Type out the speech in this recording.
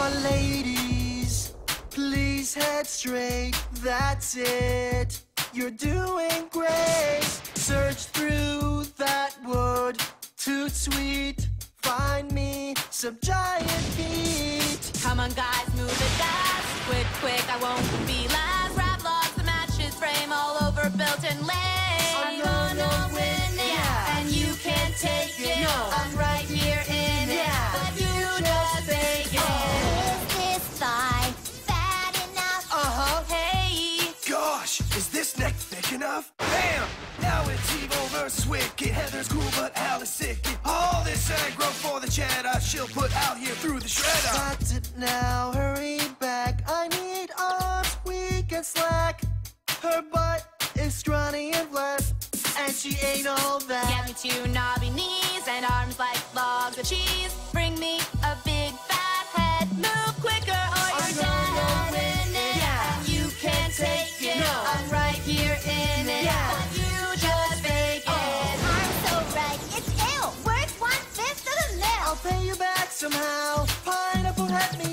My ladies, please head straight. That's it. You're doing great. Search through that wood, too sweet. Find me some giant feet. Come on, guys, move it fast. Quick, quick, I won't be last. Grab logs, the matches, frame all over Bilton Lane. I'm gonna win this neck thick enough? Bam! Now it's Evo versus Wicked. Heather's cool, but Al is sick. All this aggro for the cheddar. She'll put Al here through the shredder. Got it now, hurry back. I need arms weak and slack. Her butt is scrawny and flat, and she ain't all that. get me two knobby knees and arms like logs of cheese. Bring me a big somehow. Pineapple had me